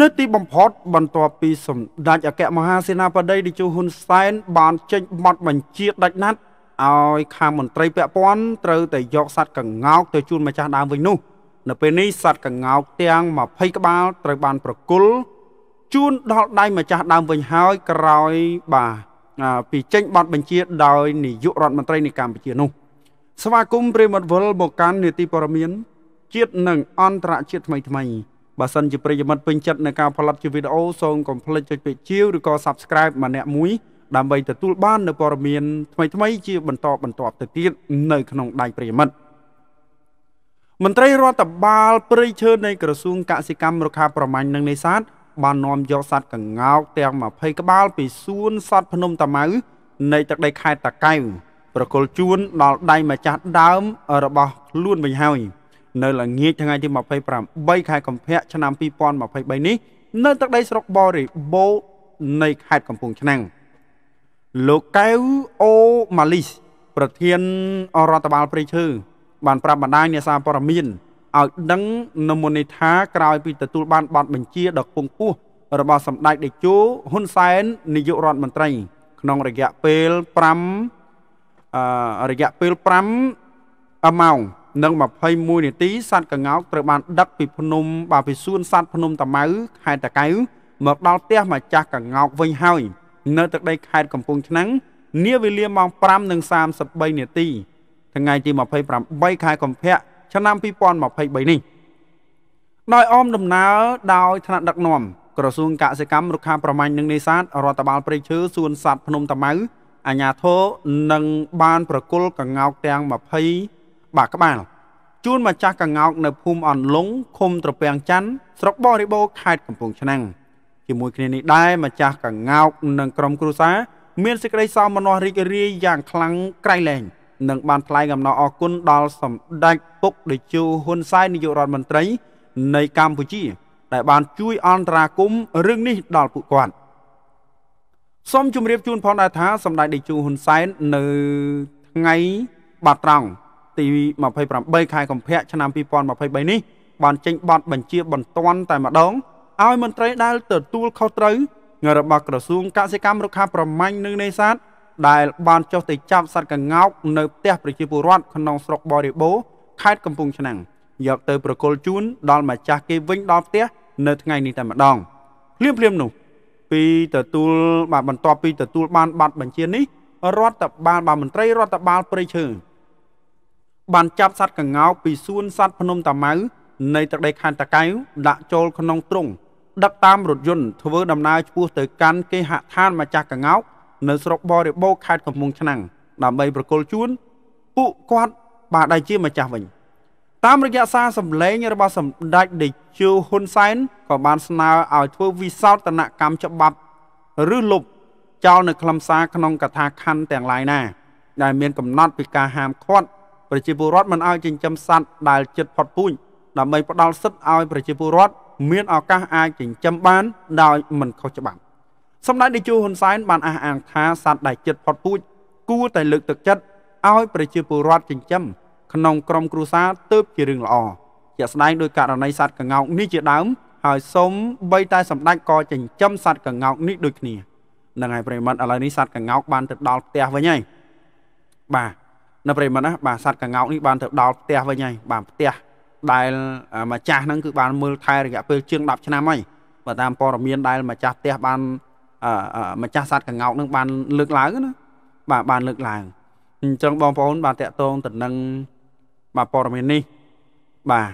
នៅទីបំផុតបន្ទាប់ពីសម្ដេចអគ្គមហាសេនាបតីតេជោហ៊ុនសែនបានចេញបទបញ្ជាដាច់ណាត់ឲ្យខាងមន្ត្រីពាក់ព័ន្ធត្រូវតែយកសัตว์កង្កោកទៅជូនម្ចាស់ដើមវិញនោះនៅពេលនេះសัตว์កង្កោកទាំង20ក្បាលត្រូវបានប្រគល់ជូនដល់ដៃម្ចាស់ដើមវិញហើយក្រោយបាទពីចេញបទបញ្ជាដោយនាយករដ្ឋមន្ត្រីនៃកម្ពុជានោះស្វាគមន៍ប្រិមត្តវលមកកាន់នេតិព័រមៀនជាតិនិងអន្តរជាតិថ្មីថ្មី បើសិនជាប្រិយមិត្តពេញចិត្តនៅការផលិតជាវីដេអូសូមកុំភ្លេចចុចពេកជាវឬក៏ Subscribe ម្នាក់មួយដើម្បីទទួលបាននូវព័ត៌មានថ្មីថ្មីជាបន្តបន្ទាប់ទៅទៀតនៅក្នុងដៃប្រិយមិត្តមន្ត្រីរដ្ឋបាលព្រៃឈើនៃក្រសួងកសិកម្មរុក្ខាប្រមាញ់និងនេសាទបាននាំយកសត្វកង្កោកទាំង20ក្បាលពីសួនសត្វភ្នំតាម៉ៅនៃទឹកដីខេត្តតាកែវប្រគល់ជូនដល់ដៃម្ចាស់ដើមរបស់ខ្លួនវិញហើយ នៅល្ងាចថ្ងៃទី28ខែកុម្ភៈឆ្នាំ2023នេះនៅទឹកដីស្រុកបរិបូរនៃខេត្តកំពង់ឆ្នាំងលោកកែវអូម៉ាលីសប្រធានរដ្ឋបាលព្រៃឈើបានប្រាប់បណ្ដាញអ្នកសារព័ត៌មានឲ្យដឹងនៅមុននេះថាក្រោយពីទទួលបានប័ណ្ណបញ្ជាដ៏ខ្ពង់ខ្ពស់របស់សម្ដេចតេជោហ៊ុនសែននាយករដ្ឋមន្ត្រី ក្នុងរយៈពេល5អឺរយៈពេល5ម៉ោង និង21នាទីសត្វកង្កោកត្រូវបានដឹកពីភ្នំបាទពីសួនសត្វភ្នំតាម៉ៅខេត្តតាកែវមកដល់ផ្ទះម្ចាស់កង្កោកវិញហើយ នៅទឹកដីខេត្តកំពង់ឆ្នាំងនាវេលាម៉ោង5:33នាទីថ្ងៃទី28ខែកុម្ភៈឆ្នាំ2023នេះដោយអមដំណើរដោយថ្នាក់ដឹកនាំក្រសួងកសិកម្មរុក្ខាប្រមាញ់និងនេសាទរដ្ឋបាលព្រៃឈើសួនសត្វភ្នំតាម៉ៅអាជ្ញាធរនឹងបានប្រគល់កង្កោកទាំង20 បាក់ក្បាលជូនម្ចាស់កង្កោកនៅភូមិអន្លង់ឃុំត្រពាំងច័ន្ទស្រុកបរិបូរខេត្តកំពង់ឆ្នាំងជាមួយគ្នានេះដែរម្ចាស់កង្កោកនិងក្រុមគ្រួសារមានសេចក្តីសោមនស្សរីករាយយ៉ាងខ្លាំងក្រៃលែងនិងបានថ្លែងអំណរអគុណដល់សម្ដេចពុកតេជោហ៊ុនសែននាយករដ្ឋមន្ត្រី នៃកម្ពុជា ដែលបានជួយអន្តរាគមរឿងនេះដល់ពួកគាត់សូមជម្រាបជូនផងដែរថាសម្ដេចតេជោហ៊ុនសែននៅថ្ងៃបាត់ត្រង់ ទី28ខែកុម្ភៈឆ្នាំ2023នេះបានចេញបទបញ្ជាបន្ទាន់តែម្ដងឲ្យមន្ត្រីដែលទទួលខុសត្រូវរបស់ក្រសួងកសិកម្មរុក្ខាប្រមាញ់និងនេសាទដែលបានចុះទៅចាប់សត្វកង្កោកនៅផ្ទះប្រជាពលរដ្ឋក្នុងស្រុកបរិបូរខេត្តកំពង់ឆ្នាំងយកទៅប្រគល់ជូនដល់ម្ចាស់គេវិញដល់ផ្ទះនៅថ្ងៃនេះតែម្ដងភ្លាមភ្លាមនោះពីទទួលបាទបន្ទាប់ពីទទួលបានប័ណ្ណបញ្ជានេះរដ្ឋបាលបាទមន្ត្រីរដ្ឋបាលព្រៃឈើ បានចាប់សត្វកង្កោកពីសួនសត្វភ្នំតាម៉ៅនៃទឹកដីខណ្ឌតាកែវដាក់ចូលក្នុងទ្រុងដឹកតាមរថយន្តធ្វើដំណើរឆ្ពោះទៅកាន់គេហដ្ឋានម្ចាស់កង្កោកនៅស្រុកបរិបូរខេត្តកំពង់ឆ្នាំងដើម្បីប្រគល់ជូនពួកគាត់បាទដែលជាម្ចាស់វិញតាមរយៈសារសម្លេងរបស់សម្ដេចតេជោហ៊ុនសែនក៏បានស្នើឲ្យធ្វើវិសោធនកម្មច្បាប់ឬលុបចោលនៅខ្លឹមសារក្នុងកថាខណ្ឌទាំងឡាយណា ដែលមានកំណត់ពីការហាមឃាត់ ប្រជាពលរដ្ឋមិនឲ្យចិញ្ចឹមសត្វដែលចិត្តផុតពូជដើម្បីផ្ដល់សិទ្ធិឲ្យប្រជាពលរដ្ឋមានឱកាសអាចចិញ្ចឹមបានដោយមិនខុសច្បាប់សម្ដេចតេជោហ៊ុនសែនបានអះអាងថាសត្វដែលចិត្តផុតពូជគួរតែលើកទឹកចិត្តឲ្យប្រជាពលរដ្ឋចិញ្ចឹមក្នុងក្រុមគ្រួសារទើបជារឿងល្អជាក់ស្ដែងដោយករណីសត្វកង្កោកនេះជាដើមហើយសូមបីតែសម្ដេចក៏ចិញ្ចឹមសត្វកង្កោកនេះដូចគ្នានឹងហើយប្រិមត្តឥឡូវនេះសត្វកង្កោកបានទៅដល់ផ្ទះវិញហើយបាទ នៅប្រិមត្តណាបាទសត្វកង្កោកនេះបានទៅដល់ផ្ទះវិញហើយបាទផ្ទះដែលម្ចាស់ហ្នឹងគឺបានមើលថែរយៈពេលជាង10ឆ្នាំហើយបើតាមព័ត៌មានដែលម្ចាស់ផ្ទះបានម្ចាស់សត្វកង្កោកនឹងបានលើកឡើងណាបាទបានលើកឡើងអញ្ចឹងបងប្អូនបានតាក់ទងទៅនឹងបាទព័ត៌មាននេះបាទ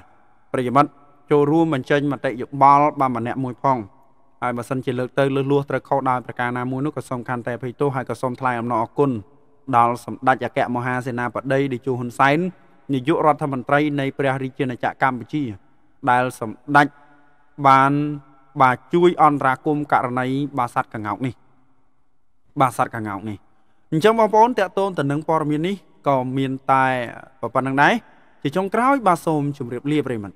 ប្រិយមិត្តចូលរួមបញ្ចេញមតិយោបល់បាទម្នាក់មួយផងហើយបើសិនជាលើកទៅលើសលួសត្រូវខុសដោយប្រការណាមួយនោះក៏សូមខន្តីអភ័យទោសហើយក៏សូមថ្លែងអំណរអគុណ ដល់សម្ដេចអគ្គមហាសេនាបតីតេជោហ៊ុនសែននាយករដ្ឋមន្ត្រីនៃព្រះរាជាណាចក្រកម្ពុជា ដែលសម្ដេចបានបាទជួយអន្តរាគមករណីបាសាត់កងោកនេះ បាសាត់កងោកនេះអញ្ចឹងបងប្អូនតកតូនទៅនឹងព័ត៌មាននេះក៏មានតែប៉ុណ្្នឹងដែរជាចុងក្រោយបាទសូមជម្រាបលាប្រិមត្ត